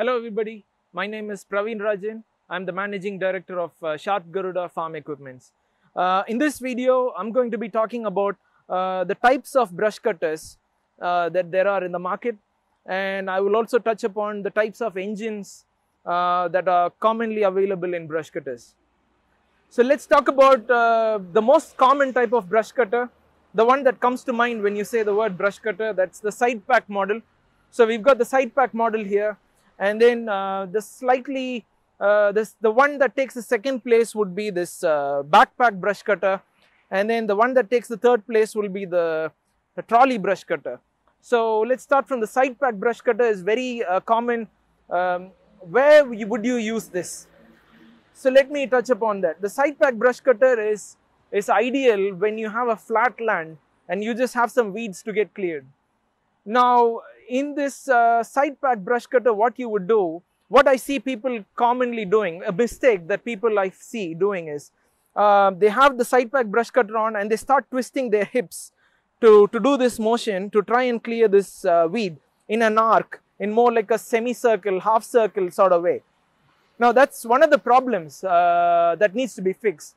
Hello everybody, my name is Praveen Rajan. I'm the managing director of uh, Sharp Garuda Farm Equipments. Uh, in this video, I'm going to be talking about uh, the types of brush cutters uh, that there are in the market and I will also touch upon the types of engines uh, that are commonly available in brush cutters. So let's talk about uh, the most common type of brush cutter, the one that comes to mind when you say the word brush cutter, that's the side pack model. So we've got the side pack model here and then uh, the slightly uh, this the one that takes the second place would be this uh, backpack brush cutter. And then the one that takes the third place will be the, the trolley brush cutter. So let's start from the side pack brush cutter is very uh, common. Um, where would you use this? So let me touch upon that. The side pack brush cutter is is ideal when you have a flat land and you just have some weeds to get cleared. Now in this uh, side pack brush cutter, what you would do, what I see people commonly doing, a mistake that people I see doing is, uh, they have the side pack brush cutter on and they start twisting their hips to, to do this motion to try and clear this uh, weed in an arc, in more like a semicircle, half circle sort of way. Now that's one of the problems uh, that needs to be fixed.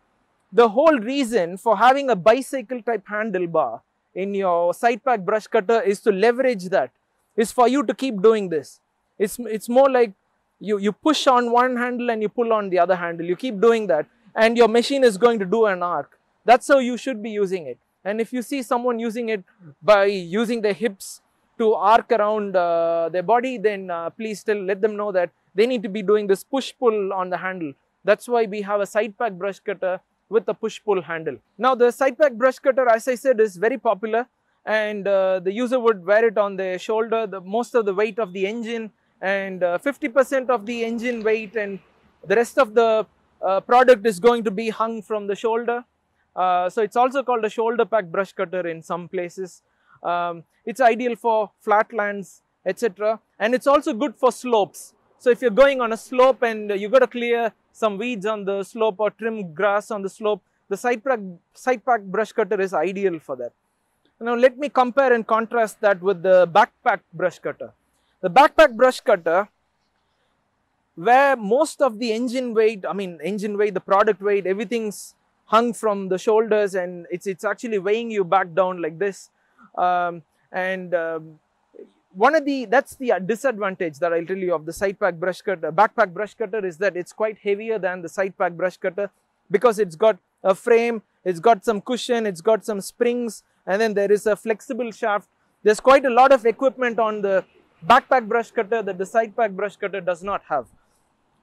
The whole reason for having a bicycle type handlebar in your side pack brush cutter is to leverage that is for you to keep doing this. It's, it's more like you, you push on one handle and you pull on the other handle. You keep doing that and your machine is going to do an arc. That's how you should be using it. And if you see someone using it by using their hips to arc around uh, their body, then uh, please still let them know that they need to be doing this push-pull on the handle. That's why we have a side pack brush cutter with a push-pull handle. Now the side pack brush cutter, as I said, is very popular and uh, the user would wear it on their shoulder, the most of the weight of the engine and 50% uh, of the engine weight and the rest of the uh, product is going to be hung from the shoulder. Uh, so it's also called a shoulder pack brush cutter in some places. Um, it's ideal for flatlands, etc. And it's also good for slopes. So if you're going on a slope and you got to clear some weeds on the slope or trim grass on the slope, the side pack, side pack brush cutter is ideal for that. Now let me compare and contrast that with the backpack brush cutter. The backpack brush cutter, where most of the engine weight, I mean engine weight, the product weight, everything's hung from the shoulders and it's, it's actually weighing you back down like this. Um, and um, one of the, that's the disadvantage that I'll tell you of the side pack brush cutter, backpack brush cutter is that it's quite heavier than the side pack brush cutter because it's got a frame, it's got some cushion, it's got some springs, and then there is a flexible shaft. There's quite a lot of equipment on the backpack brush cutter that the side pack brush cutter does not have.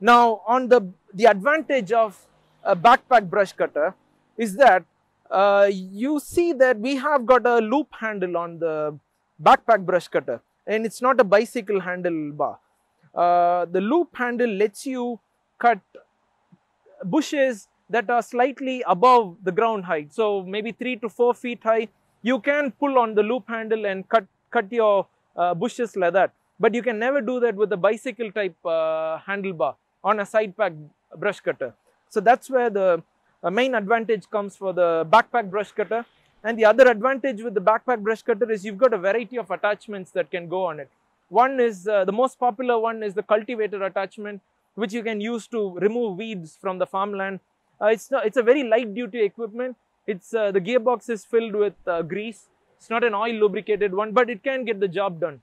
Now on the, the advantage of a backpack brush cutter is that uh, you see that we have got a loop handle on the backpack brush cutter and it's not a bicycle handle bar. Uh, the loop handle lets you cut bushes that are slightly above the ground height. So maybe 3 to 4 feet high you can pull on the loop handle and cut, cut your uh, bushes like that. But you can never do that with a bicycle type uh, handlebar on a side pack brush cutter. So that's where the uh, main advantage comes for the backpack brush cutter. And the other advantage with the backpack brush cutter is you've got a variety of attachments that can go on it. One is, uh, the most popular one is the cultivator attachment, which you can use to remove weeds from the farmland. Uh, it's, not, it's a very light duty equipment it's uh, the gearbox is filled with uh, grease. It's not an oil lubricated one, but it can get the job done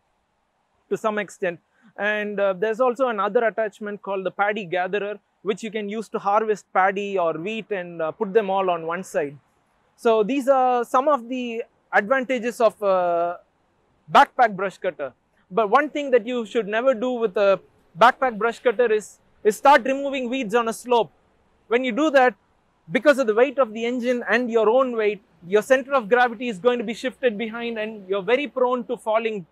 to some extent. And uh, there's also another attachment called the paddy gatherer, which you can use to harvest paddy or wheat and uh, put them all on one side. So these are some of the advantages of a backpack brush cutter. But one thing that you should never do with a backpack brush cutter is, is start removing weeds on a slope. When you do that, because of the weight of the engine and your own weight, your center of gravity is going to be shifted behind and you're very prone to falling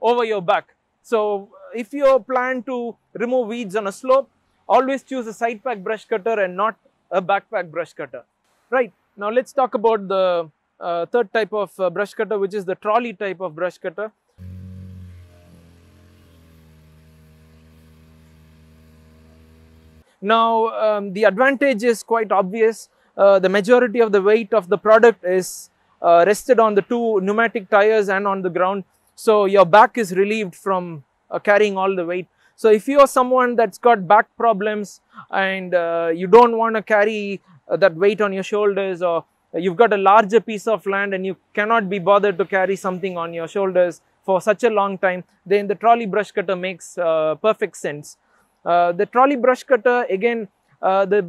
over your back. So if you plan to remove weeds on a slope, always choose a side pack brush cutter and not a backpack brush cutter. Right, now let's talk about the uh, third type of uh, brush cutter which is the trolley type of brush cutter. Now, um, the advantage is quite obvious. Uh, the majority of the weight of the product is uh, rested on the two pneumatic tires and on the ground. So, your back is relieved from uh, carrying all the weight. So if you are someone that's got back problems and uh, you don't want to carry uh, that weight on your shoulders or you've got a larger piece of land and you cannot be bothered to carry something on your shoulders for such a long time, then the trolley brush cutter makes uh, perfect sense. Uh, the trolley brush cutter again, uh, the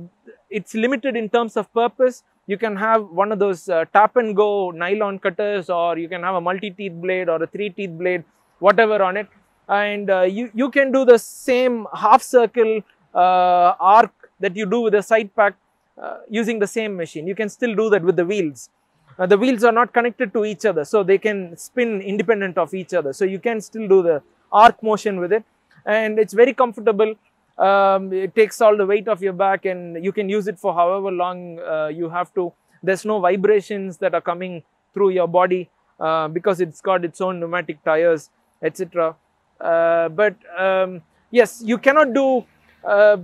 it's limited in terms of purpose. You can have one of those uh, tap and go nylon cutters or you can have a multi-teeth blade or a three-teeth blade, whatever on it. And you, you can do the same half circle arc that you do with a side pack uh, using the same machine. You can still do that with the wheels. Uh, the wheels are not connected to each other, so they can spin independent of each other. So you can still do the arc motion with it, and it's very comfortable. Um, it takes all the weight off your back, and you can use it for however long uh, you have to. There's no vibrations that are coming through your body uh, because it's got its own pneumatic tires, etc. Uh, but um, yes, you cannot do uh,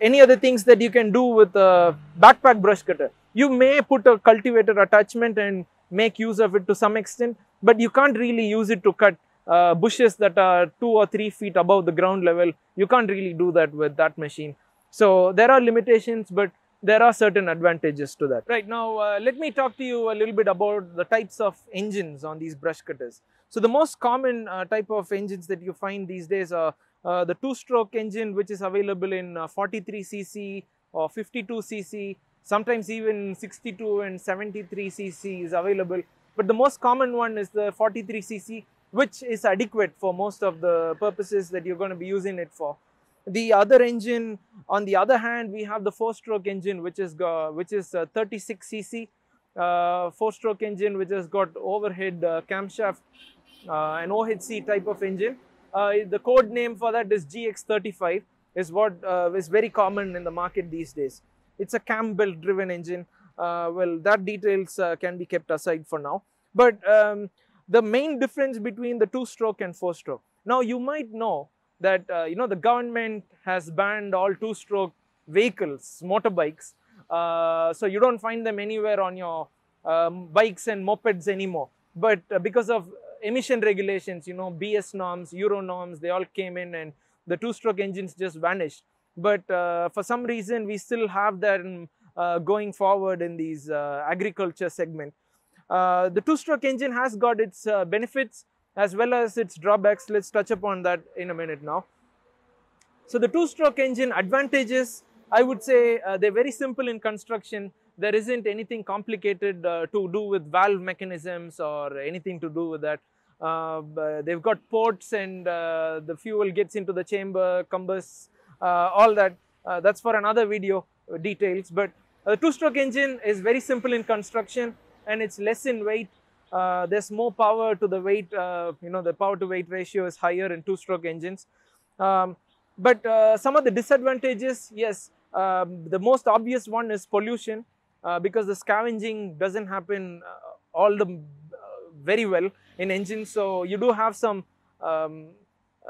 any other things that you can do with a backpack brush cutter. You may put a cultivator attachment and make use of it to some extent, but you can't really use it to cut uh, bushes that are two or three feet above the ground level. You can't really do that with that machine. So there are limitations, but there are certain advantages to that. Right now, uh, let me talk to you a little bit about the types of engines on these brush cutters. So the most common uh, type of engines that you find these days are uh, the two-stroke engine which is available in 43cc uh, or 52cc, sometimes even 62 and 73cc is available. But the most common one is the 43cc which is adequate for most of the purposes that you're going to be using it for. The other engine, on the other hand, we have the four-stroke engine which is which is 36cc uh, four-stroke engine which has got overhead uh, camshaft, uh, an OHC type of engine uh, the code name for that is GX35 is what uh, is very common in the market these days. It's a cam belt driven engine. Uh, well, that details uh, can be kept aside for now. But um, the main difference between the two stroke and four stroke. Now you might know that uh, you know the government has banned all two stroke vehicles, motorbikes. Uh, so you don't find them anywhere on your um, bikes and mopeds anymore. But because of emission regulations, you know, BS norms, Euro norms, they all came in and the two-stroke engines just vanished. But uh, for some reason, we still have them uh, going forward in these uh, agriculture segment. Uh, the two-stroke engine has got its uh, benefits as well as its drawbacks. Let's touch upon that in a minute now. So the two-stroke engine advantages, I would say uh, they're very simple in construction there isn't anything complicated uh, to do with valve mechanisms or anything to do with that. Uh, they've got ports and uh, the fuel gets into the chamber, combusts, all that. That's for another video details. But a two-stroke engine is very simple in construction and it's less in weight. there's more power to the weight, you know, the power to weight ratio is higher in two-stroke engines. Um, but some of the disadvantages, yes, um, the most obvious one is pollution uh, because the scavenging doesn't happen uh, all the uh, very well in engines. So you do have some um,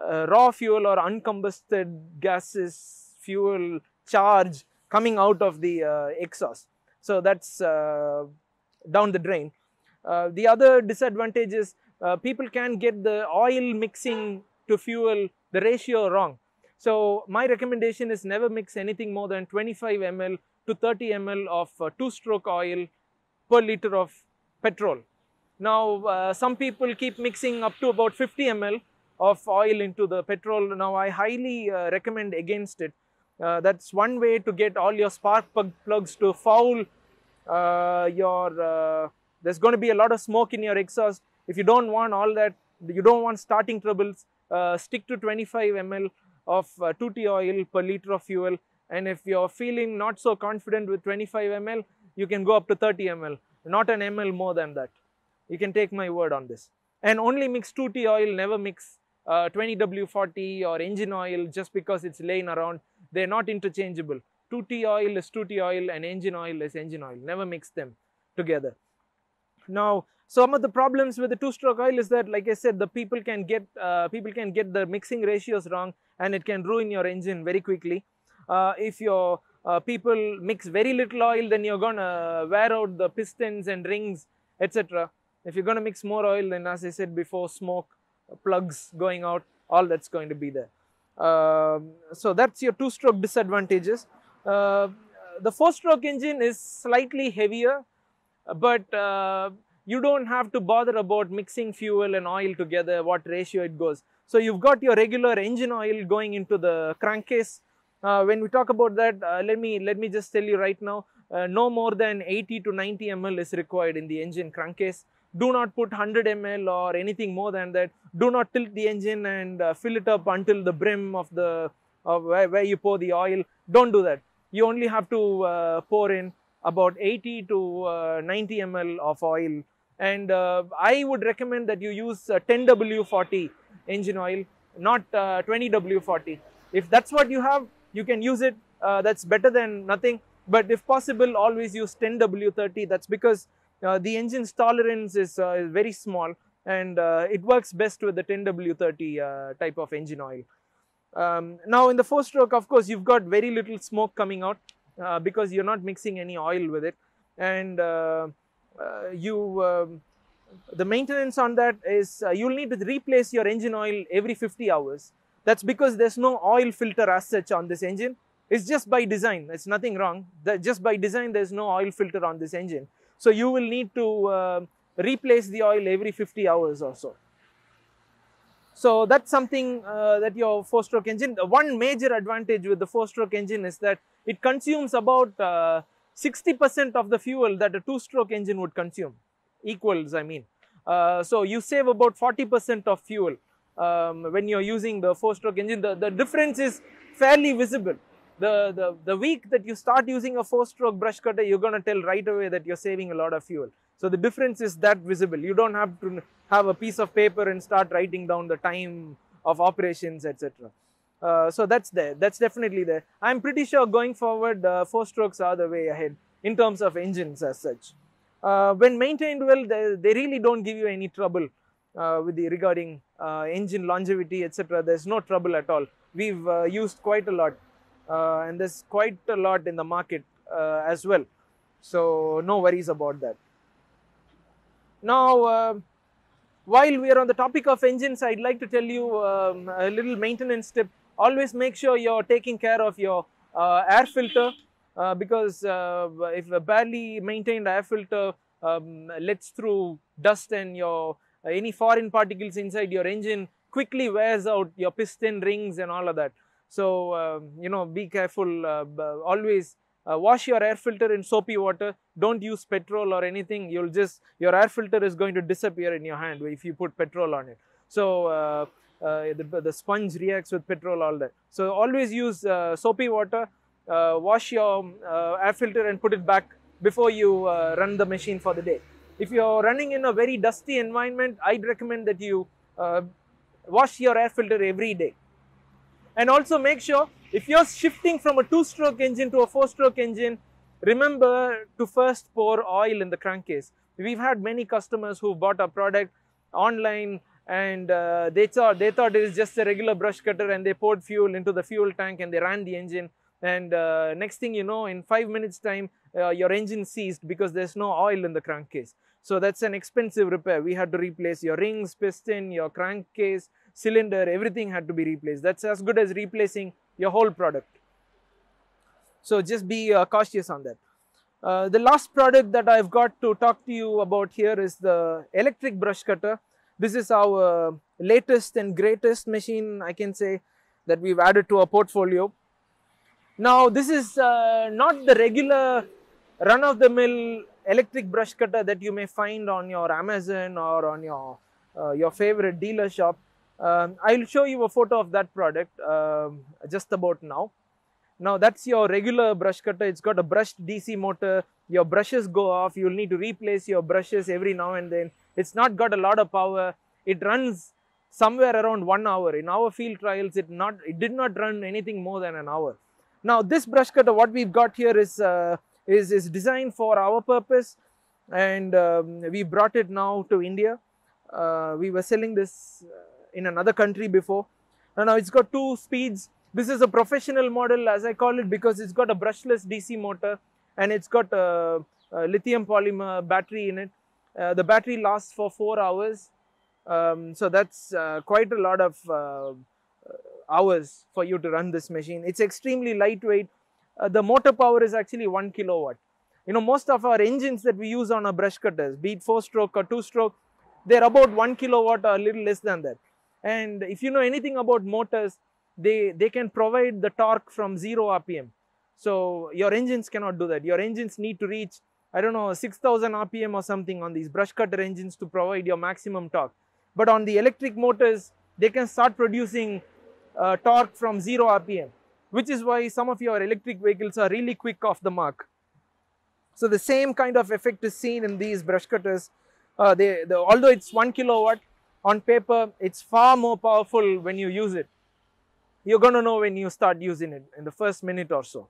uh, raw fuel or uncombusted gases, fuel charge coming out of the uh, exhaust. So that's down the drain. the other disadvantage is people can get the oil mixing to fuel the ratio wrong. So my recommendation is never mix anything more than 25 ml to 30 ml of uh, two-stroke oil per liter of petrol. Now, uh, some people keep mixing up to about 50 ml of oil into the petrol. Now, I highly uh, recommend against it. Uh, that's one way to get all your spark plugs to foul uh, your, uh, there's going to be a lot of smoke in your exhaust. If you don't want all that, you don't want starting troubles, stick to 25 ml of 2T oil per liter of fuel and if you're feeling not so confident with 25 ml, you can go up to 30 ml, not an ml more than that. You can take my word on this. And only mix 2T oil, never mix uh, 20W40 or engine oil just because it's laying around. They're not interchangeable. 2T oil is 2T oil and engine oil is engine oil. Never mix them together. Now, some of the problems with the two-stroke oil is that, like I said, the people can get uh, people can get the mixing ratios wrong, and it can ruin your engine very quickly. Uh, if your uh, people mix very little oil, then you're going to wear out the pistons and rings, etc. If you're going to mix more oil, then as I said before, smoke, plugs going out, all that's going to be there. Um, so that's your two-stroke disadvantages. Uh, the four-stroke engine is slightly heavier, but uh, you don't have to bother about mixing fuel and oil together, what ratio it goes. So you've got your regular engine oil going into the crankcase. Uh, when we talk about that, uh, let me let me just tell you right now, uh, no more than 80 to 90 ml is required in the engine crankcase. Do not put 100 ml or anything more than that. Do not tilt the engine and uh, fill it up until the brim of the of where, where you pour the oil. Don't do that. You only have to uh, pour in about 80 to uh, 90 ml of oil. And uh, I would recommend that you use 10W40 engine oil not 20W40 if that's what you have you can use it uh, that's better than nothing. But if possible always use 10W30 that's because uh, the engine's tolerance is, uh, is very small and it works best with the 10W30 type of engine oil. Um, now in the four stroke of course you've got very little smoke coming out because you're not mixing any oil with it and uh, you um, the maintenance on that is uh, you'll need to replace your engine oil every 50 hours. That's because there's no oil filter as such on this engine. It's just by design. It's nothing wrong. Just by design, there's no oil filter on this engine. So you will need to uh, replace the oil every 50 hours or so. So that's something uh, that your four-stroke engine. One major advantage with the four-stroke engine is that it consumes about uh, 60% of the fuel that a two-stroke engine would consume, equals I mean. Uh, so you save about 40% of fuel um, when you're using the four-stroke engine. The, the difference is fairly visible. The, the, the week that you start using a four-stroke brush cutter, you're going to tell right away that you're saving a lot of fuel. So the difference is that visible. You don't have to have a piece of paper and start writing down the time of operations, etc. Uh, so that's there. That's definitely there. I'm pretty sure going forward, uh, four strokes are the way ahead in terms of engines as such. Uh, when maintained well, they, they, really don't give you any trouble uh, with the regarding uh, engine longevity, etc. There's no trouble at all. We've used quite a lot, and there's quite a lot in the market as well. So no worries about that. Now, while we are on the topic of engines, I'd like to tell you um, a little maintenance tip always make sure you're taking care of your uh, air filter uh, because uh, if a badly maintained air filter um, lets through dust and your any foreign particles inside your engine quickly wears out your piston rings and all of that. So, um, you know, be careful, uh, always uh, wash your air filter in soapy water. Don't use petrol or anything. You'll just, your air filter is going to disappear in your hand if you put petrol on it. So, uh, uh, the, the sponge reacts with petrol all that. So always use uh, soapy water, uh, wash your air filter and put it back before you run the machine for the day. If you're running in a very dusty environment, I'd recommend that you wash your air filter every day. And also make sure if you're shifting from a two-stroke engine to a four-stroke engine, remember to first pour oil in the crankcase. We've had many customers who bought our product online and uh, they thought they thought it was just a regular brush cutter and they poured fuel into the fuel tank and they ran the engine. And uh, next thing you know in five minutes time uh, your engine seized because there's no oil in the crankcase. So that's an expensive repair. We had to replace your rings piston your crankcase cylinder everything had to be replaced. That's as good as replacing your whole product so just be uh, cautious on that uh, the last product that I've got to talk to you about here is the electric brush cutter this is our latest and greatest machine I can say that we've added to our portfolio. Now this is uh, not the regular run-of-the-mill electric brush cutter that you may find on your Amazon or on your uh, your favorite dealer shop. Um, I'll show you a photo of that product um, just about now. Now that's your regular brush cutter. It's got a brushed DC motor. Your brushes go off. You'll need to replace your brushes every now and then. It's not got a lot of power. It runs somewhere around one hour. In our field trials, it not it did not run anything more than an hour. Now this brush cutter, what we've got here is uh, is is designed for our purpose, and um, we brought it now to India. Uh, we were selling this uh, in another country before. And now it's got two speeds. This is a professional model as I call it because it's got a brushless DC motor and it's got a, a lithium polymer battery in it. Uh, the battery lasts for 4 hours. Um, so that's uh, quite a lot of uh, hours for you to run this machine. It's extremely lightweight. Uh, the motor power is actually 1 kilowatt. You know, most of our engines that we use on our brush cutters, be it 4 stroke or 2 stroke, they're about 1 kilowatt or a little less than that. And if you know anything about motors, they, they can provide the torque from 0 RPM. So your engines cannot do that. Your engines need to reach, I don't know, 6000 RPM or something on these brush cutter engines to provide your maximum torque. But on the electric motors, they can start producing uh, torque from 0 RPM, which is why some of your electric vehicles are really quick off the mark. So the same kind of effect is seen in these brush cutters. Uh, they, the, although it's 1 kilowatt, on paper, it's far more powerful when you use it. You're going to know when you start using it in the first minute or so.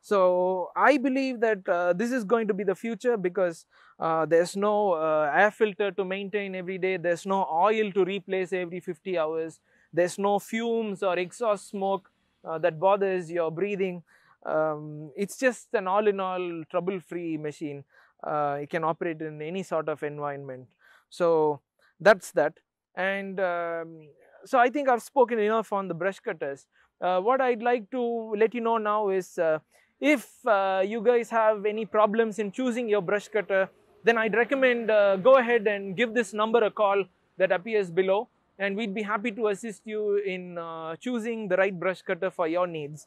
So I believe that uh, this is going to be the future because uh, there's no uh, air filter to maintain every day. There's no oil to replace every 50 hours. There's no fumes or exhaust smoke uh, that bothers your breathing. Um, it's just an all-in-all trouble-free machine. Uh, it can operate in any sort of environment. So that's that. And um, so I think I've spoken enough on the brush cutters. Uh, what I'd like to let you know now is uh, if uh, you guys have any problems in choosing your brush cutter, then I'd recommend uh, go ahead and give this number a call that appears below and we'd be happy to assist you in uh, choosing the right brush cutter for your needs.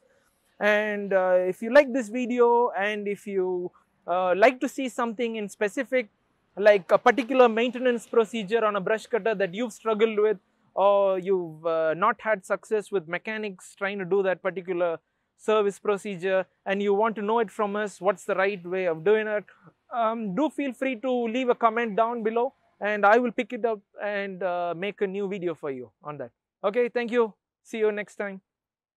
And uh, if you like this video and if you like to see something in specific like a particular maintenance procedure on a brush cutter that you've struggled with or you've uh, not had success with mechanics trying to do that particular service procedure and you want to know it from us, what's the right way of doing it, um, do feel free to leave a comment down below and I will pick it up and uh, make a new video for you on that. Okay, thank you. See you next time.